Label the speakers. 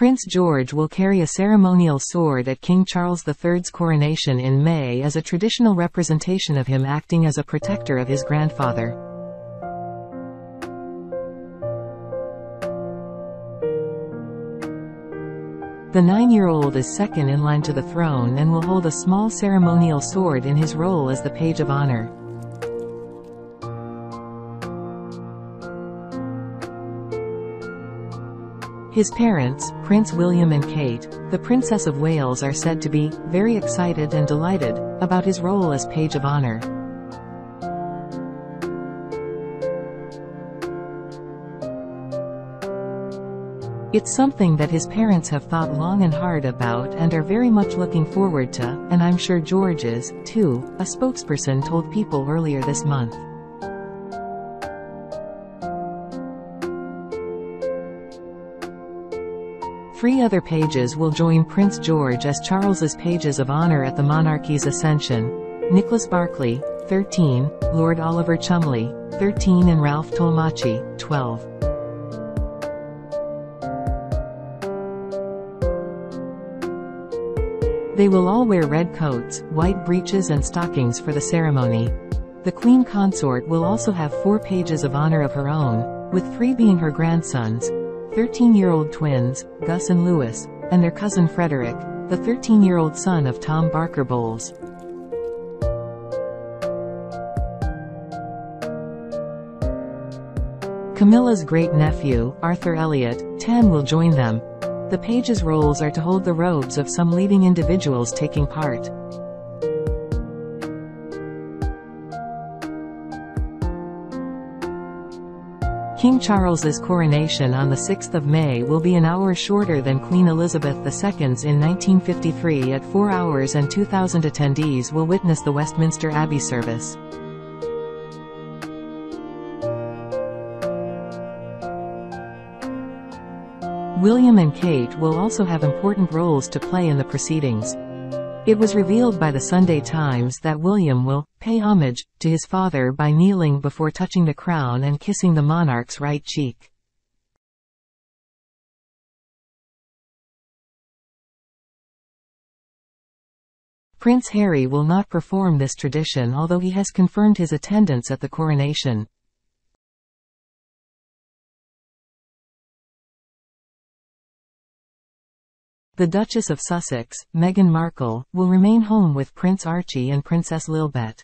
Speaker 1: Prince George will carry a ceremonial sword at King Charles III's coronation in May as a traditional representation of him acting as a protector of his grandfather. The nine-year-old is second in line to the throne and will hold a small ceremonial sword in his role as the Page of Honor. His parents, Prince William and Kate, the Princess of Wales are said to be, very excited and delighted, about his role as Page of Honor. It's something that his parents have thought long and hard about and are very much looking forward to, and I'm sure George is, too, a spokesperson told People earlier this month. Three other pages will join Prince George as Charles's pages of honor at the monarchy's ascension. Nicholas Barclay, 13, Lord Oliver Cholmondeley, 13 and Ralph Tollemache, 12. They will all wear red coats, white breeches and stockings for the ceremony. The Queen Consort will also have four pages of honor of her own, with three being her grandsons, 13-year-old twins, Gus and Louis, and their cousin Frederick, the 13-year-old son of Tom Parker Bowles. Camilla's great-nephew, Arthur Elliot, 10 will join them, the page's roles are to hold the robes of some leading individuals taking part. King Charles's coronation on 6 May will be an hour shorter than Queen Elizabeth II's in 1953 at 4 hours and 2,000 attendees will witness the Westminster Abbey service. William and Kate will also have important roles to play in the proceedings. It was revealed by the Sunday Times that William will pay homage to his father by kneeling before touching the crown and kissing the monarch's right cheek. Prince Harry will not perform this tradition although he has confirmed his attendance at the coronation. The Duchess of Sussex, Meghan Markle, will remain home with Prince Archie and Princess Lilibet.